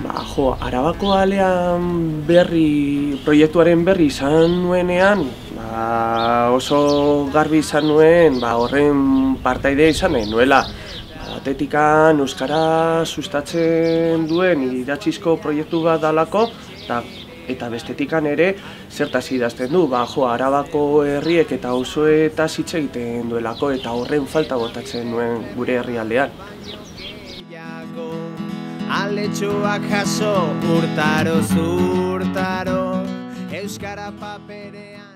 Ba, jo, arabako alean berri, proiektuaren berri izan nuenean, ba, oso garbi izan nuen, ba, horren partaide izan nahi nuela. Batetikan Euskara sustatzen duen idatzizko proiektu bat dalako, eta eta bestetikan ere zertaz idazten du, ba, jo, arabako herriek eta osoeta hitz egiten duelako eta horren falta botatzen nuen gure herrialdean. Aletxoak jaso urtaro zurtaro Euskara paperea